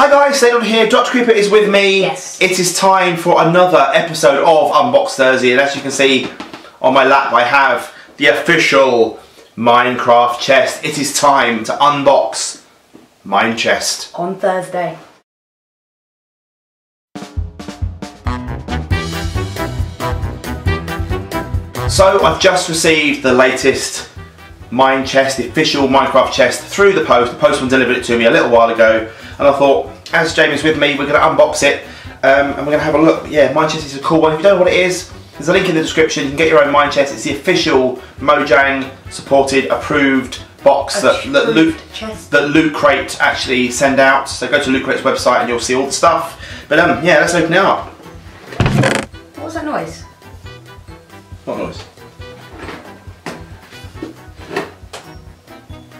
Hi guys, Sadon here. Dr. Creeper is with me. Yes. It is time for another episode of Unbox Thursday, and as you can see on my lap, I have the official Minecraft chest. It is time to unbox Mine Chest. on Thursday. So I've just received the latest Mine Chest, the official Minecraft chest, through the post. The postman delivered it to me a little while ago, and I thought, as Jamie's with me, we're going to unbox it um, and we're going to have a look. Yeah, Mine Chest is a cool one. If you don't know what it is, there's a link in the description. You can get your own Mine Chest. It's the official Mojang supported, approved box that, that Loot chest. that Loot Crate actually send out. So go to Loot Crate's website and you'll see all the stuff. But um, yeah, let's open it up. What was that noise? What noise?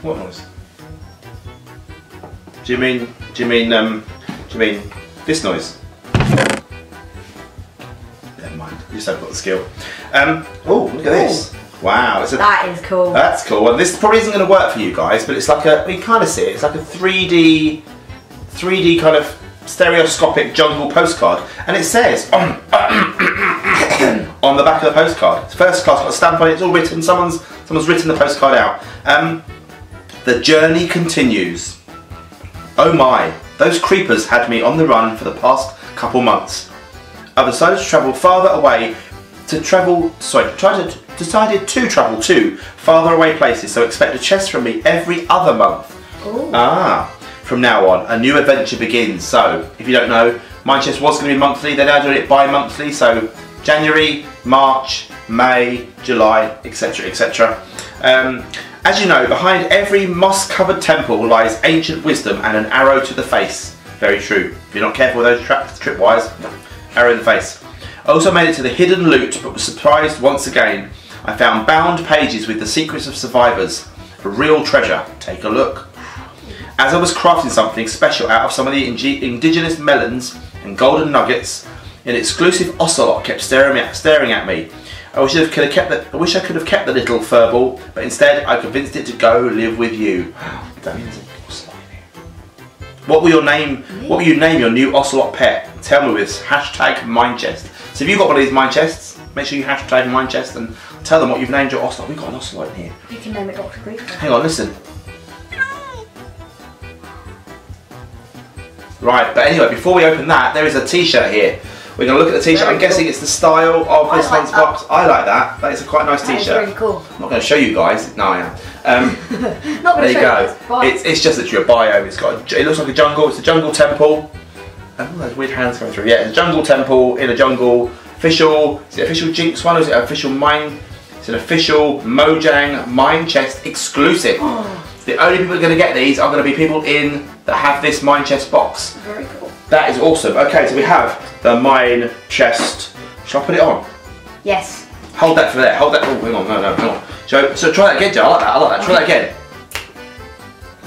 What noise? Do you mean? Do you mean? Um, do you mean this noise? Never mind. You just haven't got the skill. Um, oh, look at this! Wow, it's a, That is cool. that's cool. Well, this probably isn't going to work for you guys, but it's like a. You kind of see it. It's like a 3D, 3D kind of stereoscopic jungle postcard, and it says on on the back of the postcard. It's first class, got a stamp on it. It's all written. Someone's someone's written the postcard out. Um, the journey continues. Oh my! Those creepers had me on the run for the past couple months. I've decided to travel farther away. To travel, sorry, tried to, decided to travel to farther away places. So expect a chest from me every other month. Ooh. Ah, from now on, a new adventure begins. So, if you don't know, Mine Chest was going to be monthly. They're now doing it bi-monthly. So, January, March, May, July, etc., etc. Um, as you know, behind every moss-covered temple lies ancient wisdom and an arrow to the face. Very true. If you're not careful with those traps, tripwires, arrow in the face. I also made it to the hidden loot, but was surprised once again. I found bound pages with the secrets of survivors. A real treasure. Take a look. As I was crafting something special out of some of the indigenous melons and golden nuggets, an exclusive ocelot kept staring at, staring at me. I wish I could have kept the, I wish I could have kept the little furball, but instead I convinced it to go live with you. That means an ocelot in here. What will your name? What will you name your new ocelot pet? Tell me with hashtag Minechest. So if you've got one of these Mine Chests, make sure you hashtag Minechest and tell them what you've named your ocelot. We've got an ocelot in here. You can name it Dr. Creeper. Hang on, listen. Right, but anyway, before we open that, there is a t-shirt here. We're going to look at the t-shirt. I'm guessing it's the style of this like month's that. box. I like that. That is a quite nice t-shirt. really cool. I'm not going to show you guys. No, I am. Um, Not there you go. It's, it's just literally a bio. It's got. A, it looks like a jungle. It's a jungle temple. Oh, those weird hands coming through. Yeah, it's a jungle temple in a jungle. Official. Is it official Jinx one or is it official Mine? It's an official Mojang Mine Chest exclusive. the only people that are going to get these are going to be people in that have this Mine Chest box. very cool. That is awesome. Okay, so we have the Mine Chest. Shall I put it on? Yes. Hold that for there. Hold that. Oh, hang on. No, no, hang on. So, so try that again, Joe. I like that. I like that. Try that again.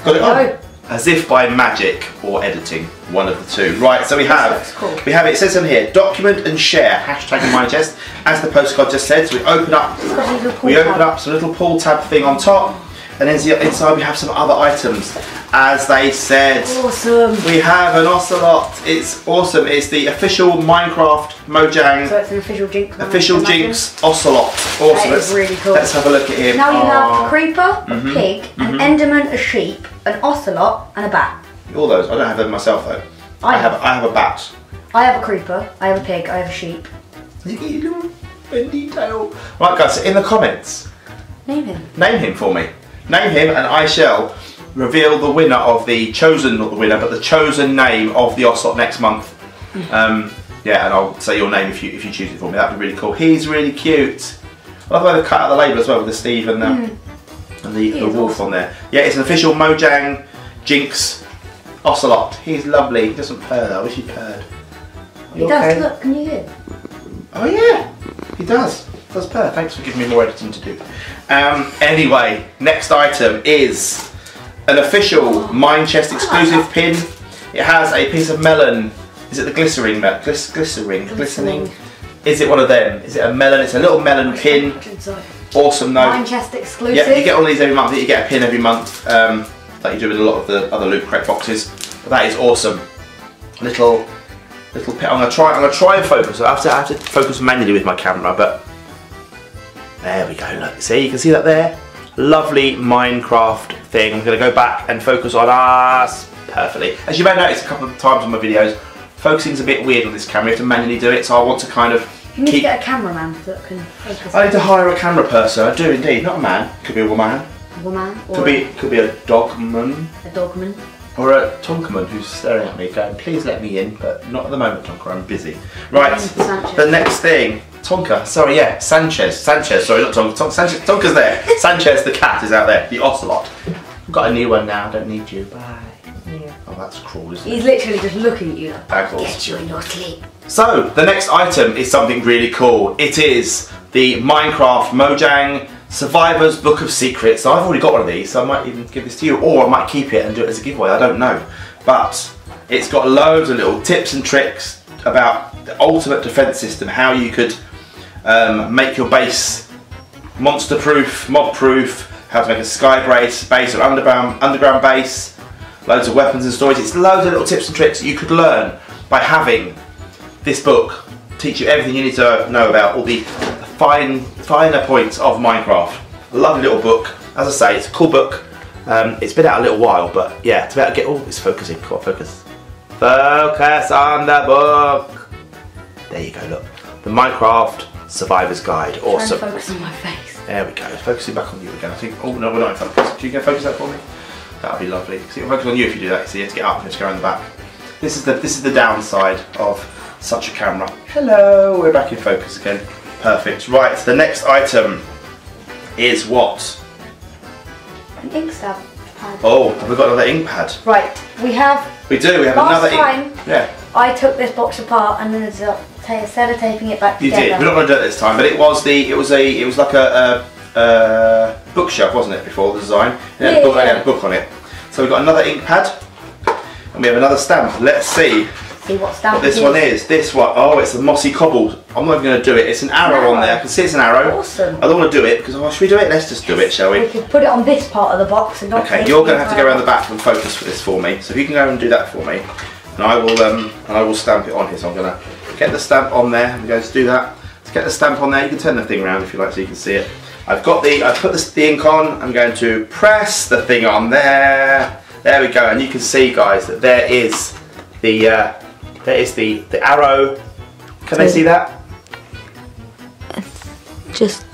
Got it on. As if by magic or editing, one of the two. Right. So we have. cool. We have. It says on here, document and share. Hashtag in my chest. As the postcard just said. So we open up. It's got a little We open up some little pull tab thing on top, and inside we have some other items. As they said. Awesome. We have an ocelot. It's awesome. It's the official Minecraft Mojang So it's an official Jinx. official Jinx ocelot. Awesome. That is really cool. Let's have a look at him. Now you have a creeper, a Mm-hmm. pig, an enderman, a sheep, an ocelot, and a bat. all those. I don't have them myself though. I I have. I have a bat. I have a creeper, I have a pig, I have a sheep. Look at little in detail. Right, guys. In the comments, Name him. name him for me. Name him, and I shall reveal the winner of the chosen, not the winner, but the chosen name of the ocelot next month. Um, yeah, and I'll say your name if you if you choose it for me. That'd be really cool. He's really cute. I love how they cut out the label as well with the Steve and the, and the, the wolf awesome. on there. Yeah, it's an official Mojang Jinx Ocelot. He's lovely. He doesn't purr though. I wish he purred. He does, okay? look, can you hear? Oh yeah, he does. Does purr. Thanks for giving me more editing to do. Um, anyway, next item is an official Mine Chest exclusive pin. It has a piece of melon. Is it the glycerine? Glis- glycerine? Glistening? Is it one of them? Is it a melon? It's a little melon pin. Awesome though. Mine chest exclusive. Yeah, you get one of these every month. You get a pin every month, um, like you do with a lot of the other Loot Crate boxes. But that is awesome. little little pit. I'm gonna try. I'm gonna try and focus. I have to. I have to focus manually with my camera, but there we go. Look, see, you can see that there. Lovely Minecraft thing. I'm gonna go back and focus on us perfectly. As you may notice a couple of times on my videos, focusing's a bit weird on this camera. You have to manually do it, so I want to kind of You need keep. to get a cameraman that can focus. I need to hire a camera person. I do indeed. Not a man. Could be a woman. a woman or Could be could be a dogman. a dogman. Or a Tonkaman who's staring at me going, please let me in, but not at the moment, Tonka, I'm busy. Right, the next thing, Tonka, sorry, yeah, Sanchez, Sanchez, sorry, not Tonka, Sanchez, Tonka's there. Sanchez the cat is out there, the ocelot. I've got a new one now, don't need you, bye. Yeah. Oh, that's cruel, isn't He's it? literally just looking at you like, get your sleep. So, the next item is something really cool. It is the Minecraft Mojang Survivor's Book of Secrets. So I've already got one of these, so I might even give this to you, or I might keep it and do it as a giveaway, I don't know. But it's got loads of little tips and tricks about the ultimate defense system, how you could um, make your base monster proof, mob proof, how to make a sky base, base or underground, underground base, loads of weapons and storage. It's loads of little tips and tricks that you could learn by having this book teach you everything you need to know about all the fine finer points of Minecraft. Lovely little book. As I say, it's a cool book. Um, it's been out a little while, but yeah, it's about to get all. it's focusing. Come on, focus. Focus on the book. There you go. Look, the Minecraft Survivor's Guide. To Awesome. focus on my face. There we go. Focusing back on you again. I think. Oh no, we're not in focus. Can you go focus that for me? That'll be lovely. See, it'll focus on you if you do that. So you have to get up and just go around the back. This is the this is the downside of such a camera. Hello, we're back in focus again. Perfect. Right. The next item is what? An ink stab pad. Oh, have we got another ink pad? Right, we have. We do. We have Last another time- ink. Yeah, I took this box apart and then instead of taping it back together. you did. We're not going to do it this time, but it was the it was a it was like a, a, a bookshelf, wasn't it? Before the design, it had, a Yeah, book, it yeah. had a book on it. So we've got another ink pad, and we have another stamp. Let's see See what stamp what this it one is. This one, oh, it's a mossy cobbled. I'm not even going to do it. It's an arrow on there. I can see it's an arrow. Awesome. I don't want to do it because oh, should we do it? Let's just do it, shall We we? could put it on this part of the box and not. Okay, you're going to have to go around the back and focus for this for me. So if you can go and do that for me, and I will um, and I will stamp it on here. So I'm going to get the stamp on there. I'm going to do that. To get the stamp on there, you can turn the thing around if you like, so you can see it. I've got the I've put the, the ink on. I'm going to press the thing on there. There we go, and you can see, guys, that there is the uh, there is the the arrow. Can they see that? Just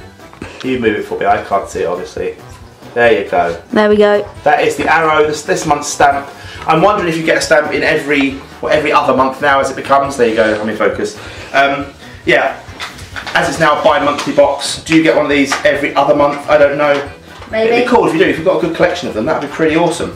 You move it for me. I can't see it, obviously. There you go. there we go. That is the arrow, this, this month's stamp. I'm wondering if you get a stamp in every, or every other month now as it becomes. There you go, I'm in focus. Um, yeah, as it's now a bi-monthly box, do you get one of these every other month? I don't know. Maybe It'd be cool if you do, if you've got a good collection of them, that'd be pretty awesome.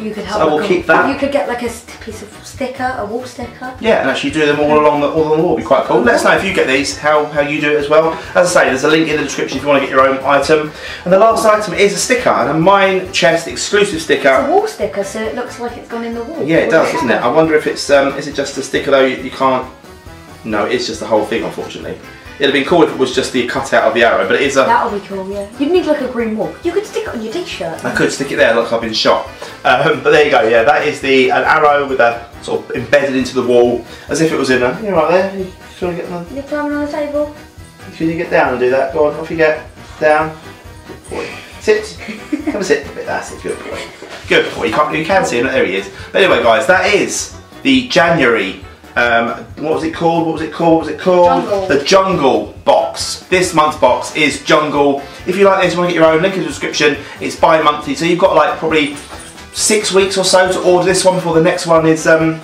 You could help. So we'll keep that. You could get like a piece of sticker, a wall sticker. Yeah, and actually do them all along the, all along the wall, would be quite cool. Let us know if you get these, how, how you do it as well. As I say, there's a link in the description if you want to get your own item. And the last item is a sticker, and a Mine Chest exclusive It's sticker. a wall sticker, so it looks like it's gone in the wall. Yeah, it does, doesn't it? I wonder if it's um, is it just a sticker though? You, you can't. No, it's just the whole thing. Unfortunately, it'd have been cool if it was just the cutout of the arrow, but it is a. That would be cool. Yeah. You'd need like a green wall. You could stick it on your t-shirt. I could stick it there, like I've been shot. Um, but there you go. Yeah, that is the an arrow with a sort of embedded into the wall, as if it was in a. You're right there. You trying to get the, You're climbing on the table. Can you get down and do that? Go on, off you get. Down. Good boy. Sit. Come and sit. That's it. Good boy. Good boy. You, can't, you can see him. There he is. But anyway, guys, that is the January. Um, what was it called? What was it called? What was it called? Jungle. The Jungle box. This month's box is Jungle. If you like this, you want to get your own. Link in the description. It's bi-monthly, so you've got like probably six weeks or so to order this one before the next one is. Um,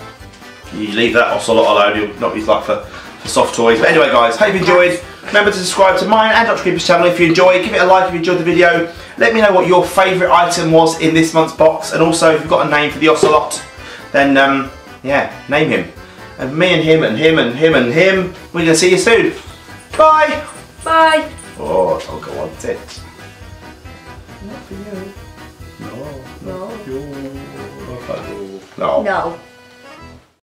you leave that ocelot alone. You'll not be like for, for soft toys. But anyway, guys, hope you enjoyed. Remember to subscribe to mine and Dr. Creeper's channel if you enjoyed. Give it a like if you enjoyed the video. Let me know what your favourite item was in this month's box, and also if you've got a name for the ocelot, then um, yeah, name him. And me and him and him and him and him. We're gonna see you soon. Bye. Bye. Oh, Tonka wants it. Not for you. No, No. you. No. No.